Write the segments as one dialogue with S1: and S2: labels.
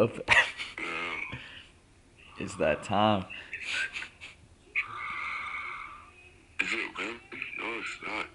S1: up. it's that time.
S2: Is it really? No, it's not.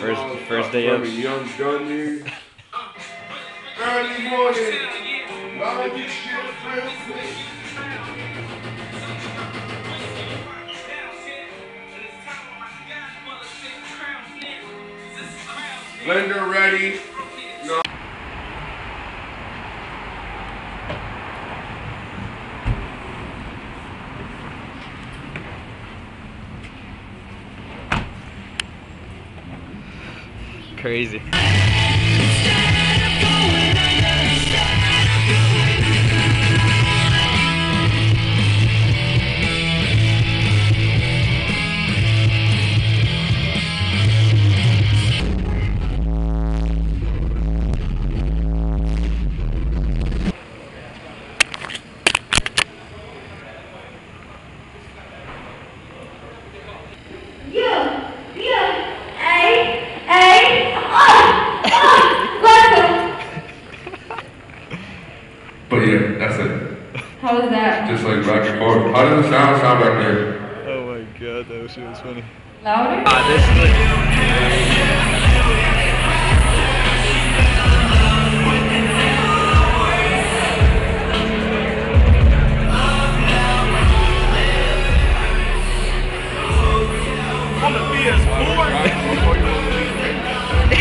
S1: First, first day up.
S2: Young Gunny. Early morning. Long shit, Blender ready. No.
S1: Crazy.
S3: How was that?
S2: Just like back and forth. How does the sound sound back there?
S1: Oh my god, that shit was funny.
S3: Louder?
S1: Ah, this is like.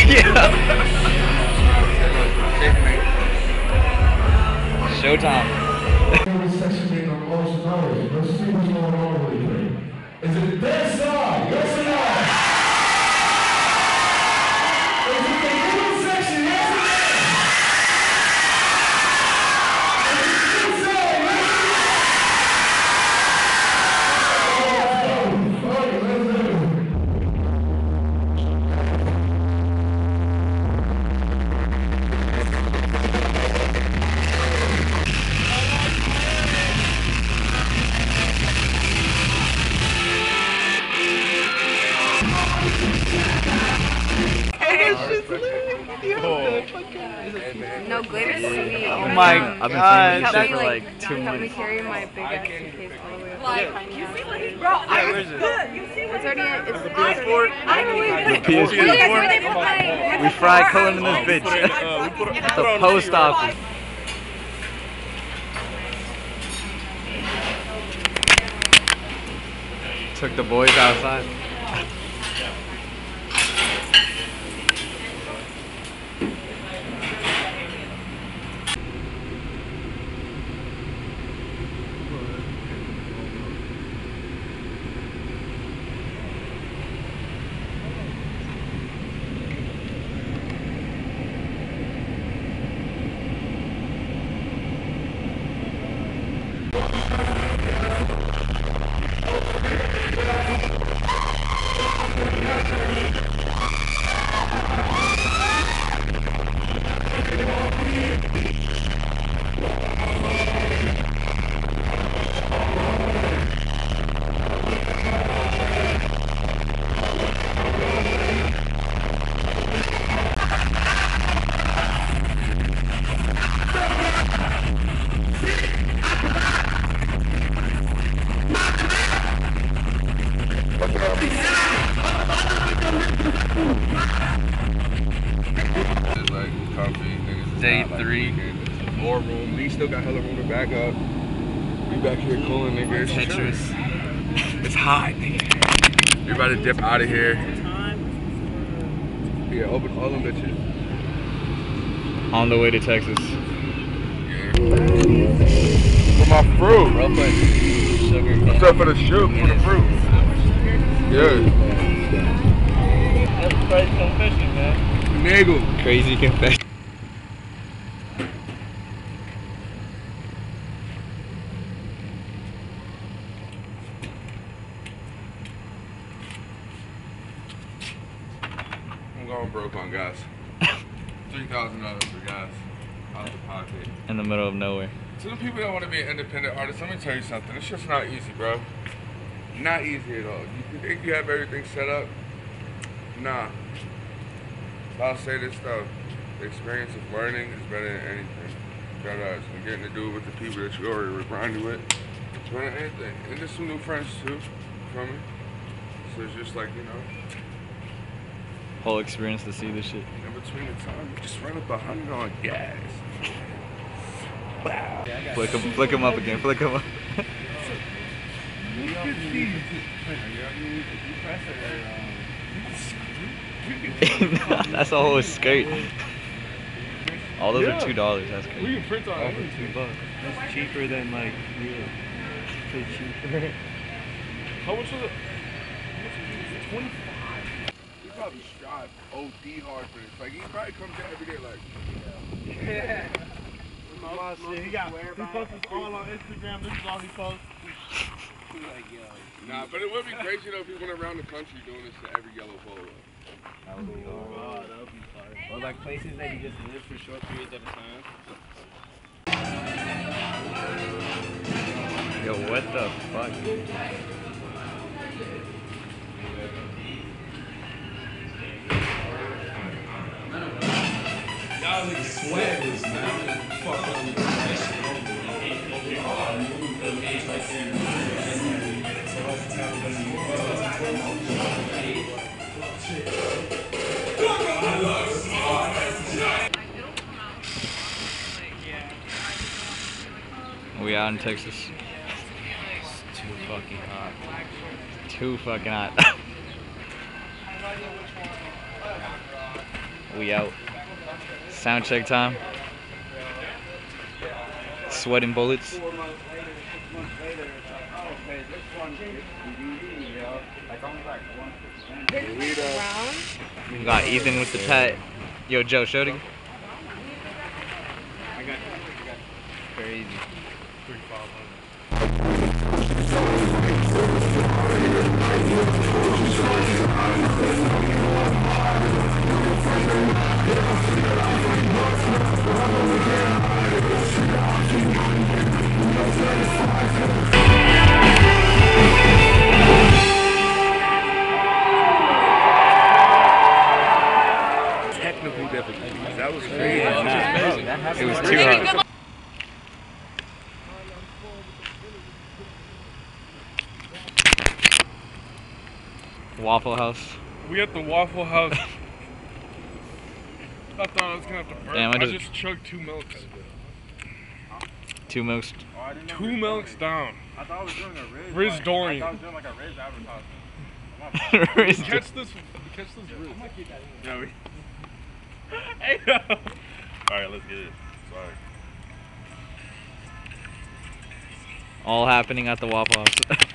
S1: yeah. Showtime.
S4: Is it this side? Yes or no?
S1: My
S3: Help
S1: god,
S3: me,
S1: that's for
S3: like,
S1: like two
S3: help me carry my big ass suitcase all the way up to the tiny ass.
S5: Bro, I
S1: where
S5: was
S1: is it?
S5: good. You see what
S3: It's already, it's, it's
S5: I
S3: already,
S5: I know where you put it.
S1: PS4.
S5: Where you they put
S1: We fried culling in this bitch.
S5: At
S1: The post office. Took the boys outside.
S2: Back up. We back here cooling, niggas.
S1: Tetris.
S2: It's hot. We about to dip out of here. Yeah, open all them bitches.
S1: On the way to Texas.
S2: For my fruit.
S1: Real quick. Sugar.
S2: What's up for the shoot? For the fruit. Yeah. Confession, man. Nigga.
S1: Crazy confession.
S2: I'm broke on gas. Three thousand dollars for gas out the pocket.
S1: In the middle of nowhere.
S2: To the people that want to be an independent artist, let me tell you something. It's just not easy, bro. Not easy at all. You think you have everything set up? Nah. I'll say this though. The experience of learning is better than anything. That us. And getting to do it with the people that you already were grinding with. It's better than anything. And there's some new friends too from it. So it's just like, you know,
S1: Whole experience to see this shit.
S2: in between the time, you just run up a hundred on gas.
S1: Flick him, flick him up again. Flick him up. That's a whole skirt. All those are two dollars. That's crazy.
S2: We can print on
S6: All for two bucks. That's cheaper than like real. Pretty cheap.
S2: How much was it? Twenty-five. He probably strive OD hard for this. Like he probably comes out every day like.
S6: Oh, shit, he got. He posts this all on Instagram. This is all he posts. He's Like, yo.
S2: Nah, but it would be crazy though if he went around the country doing this to every yellow polo.
S6: That would be hard. Oh, that would be fire. Or like places that he just lives for short periods at a time.
S1: Yo, what the fuck?
S4: Y'all niggas swaggers, man. Fuck up with that.
S1: We out in Texas.
S6: It's too fucking hot.
S1: Too fucking hot. we out. Sound check time. Sweating bullets. We got Ethan with the tat. Yo, Joe, show it again. Crazy.
S2: Technical difficulties. Technically, that was crazy.
S1: It was too hot. Waffle House.
S7: We at the Waffle House. I thought I was gonna have to burp.
S1: Damn, I
S7: I
S1: just-
S7: just chugged two milks.
S1: Two milks.
S7: Two milks down.
S6: I thought I was doing a Riz.
S7: Riz
S6: like-
S7: Dorian.
S6: I thought I was doing like a Riz advertisement.
S7: Catch this. Catch this. Riz.
S6: Yeah, we.
S7: Hey. All right, let's get it. Sorry.
S1: All happening at the Waffle House.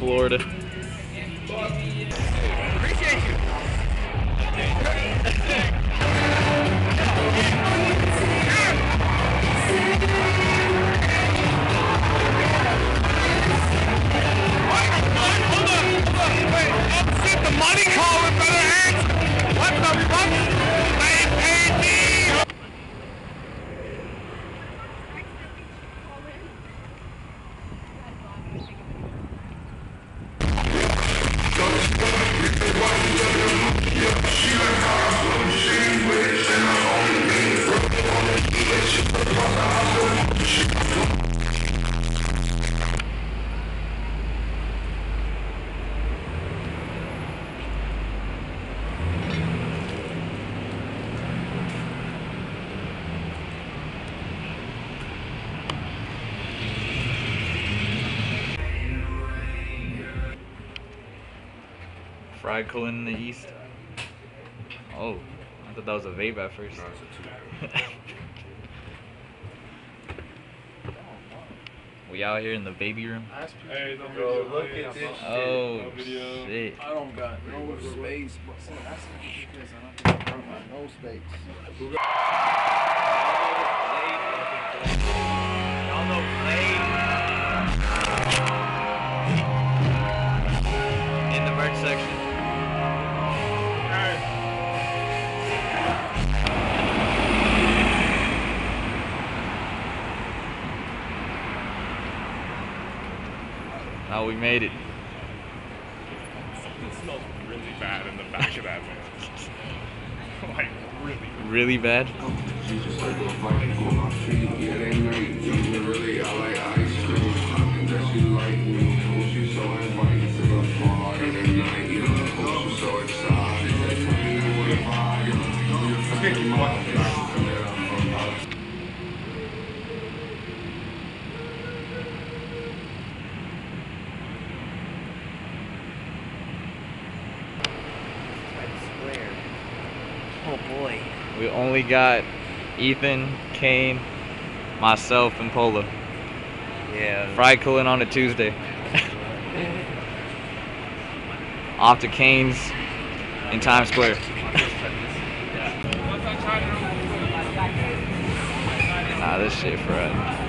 S1: Florida. Fried cooling in the east. Oh, I thought that was a vape at first.
S2: No, it's a two.
S1: we out here in the baby room.
S7: Hey, no
S6: Bro,
S7: video.
S6: look at this
S1: Oh
S7: No
S1: shit!
S6: I don't got no space. No space.
S1: Oh, we made it.
S7: It smells really bad in the back of that van. like really.
S1: Really bad. We only got Ethan, Kane, myself, and Polo.
S6: Yeah.
S1: Fry cooling on a Tuesday. Off to Kane's in Times Square. nah, this shit fried.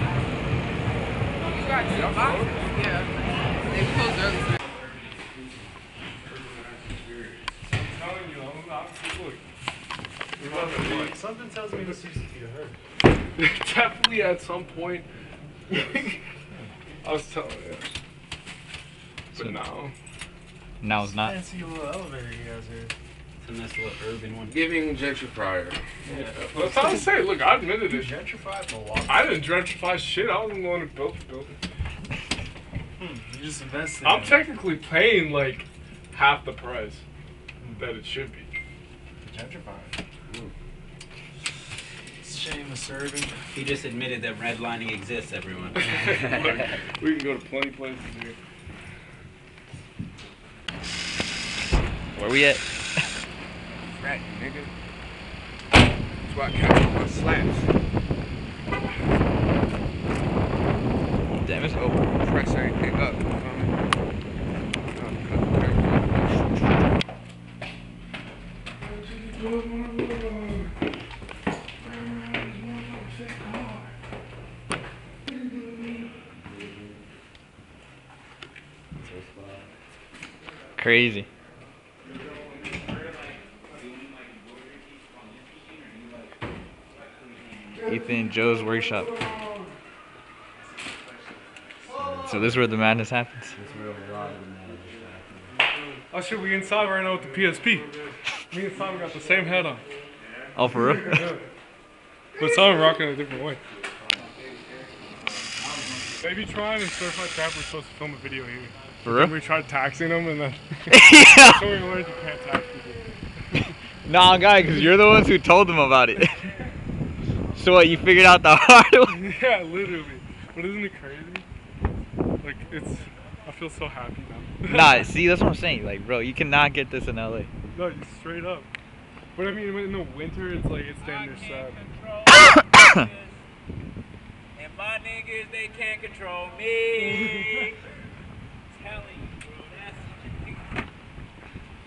S7: Something tells me this used to be a her. Definitely at some point. I was telling you. But now.
S1: Now it's not.
S7: Fancy little elevator you guys here.
S6: It's a nice little urban one.
S2: Giving gentrifier.
S7: Yeah, That's how I say. Look, I admitted it.
S8: Gentrified Milwaukee.
S7: I didn't gentrify shit. I wasn't the one who built the building.
S8: Hmm, you just invested.
S7: I'm
S8: in it.
S7: technically paying like half the price that it should be.
S8: gentrified. It's a shame the serving.
S6: He just admitted that redlining exists, everyone.
S7: We can go to plenty places here.
S1: Where we at?
S2: Right, nigga. That's why I catch my slaps.
S1: Damn, it's open.
S2: Press everything up. You feel me? Um, cut everything.
S1: Crazy. Ethan Joe's workshop. So this is where the madness happens.
S7: Oh shit, we inside right now with the PSP. Me and Simon got the same hat on.
S1: Oh, for real?
S7: But Simon rocking a different way. Maybe trying and certified trap we're supposed to film a video here.
S1: For
S7: Then
S1: real?
S7: we tried taxing them and then
S1: yeah.
S7: so we learned you can't tax people.
S1: Nah, guy, because you're the ones who told them about it. so what? You figured out the hard way?
S7: yeah, literally. But isn't it crazy? Like it's I feel so happy now.
S1: Nah, see, that's what I'm saying. Like, bro, you cannot get this in LA.
S7: No, just straight up. But I mean, in the winter, it's like it's damn near sad.
S6: And my niggas, they can't control me. Telling you, bro, that's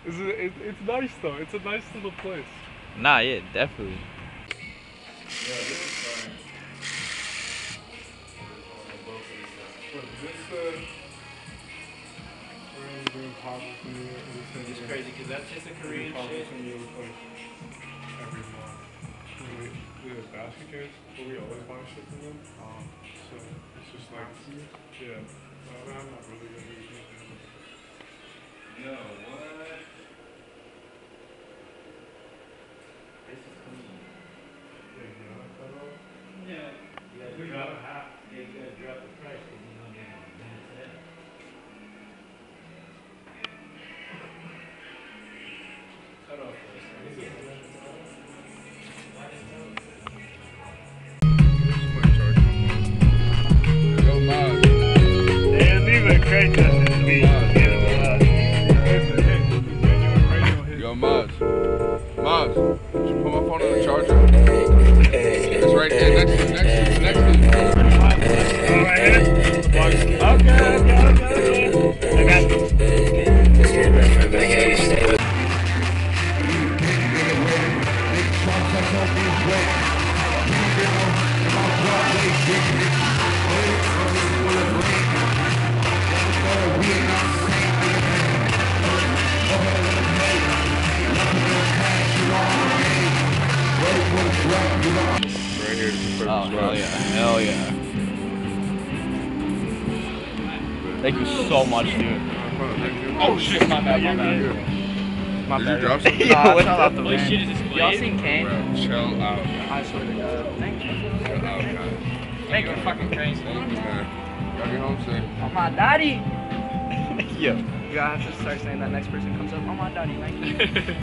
S7: It's, it, it's nice though. It's a nice little place.
S1: Nah, yeah, definitely.
S7: But this, we're only doing pop for me.
S6: It's crazy because that's just a Korean shit.
S7: Every month. We, we have basket case, but we always buy shit from them. Um, so it's just like, yeah. Uh, I'm not really gonna do anything.
S6: Yo, what? Yeah.
S2: Right here, this is
S1: Oh,
S2: perfect
S1: hell yeah. Hell yeah.
S9: Thank you so much, dude.
S7: Oh shit, my bad, my bad.
S9: My
S2: Did
S9: bad.
S2: you drop something?
S9: Nah, I
S1: What
S9: fell
S1: the-
S9: out the
S6: Holy
S9: van.
S6: shit, is this
S9: Y'all
S6: Blade?
S9: seen Kane?
S2: Bro, chill out.
S9: I swear to God. Thank you.
S2: Chill out, guys.
S9: Thank you fucking crazy.
S2: Thank you, man. Y'all get home safe.
S9: Oh my daddy.
S1: Yo.
S9: You gotta have to start saying that next person comes up. Oh my daddy, thank you.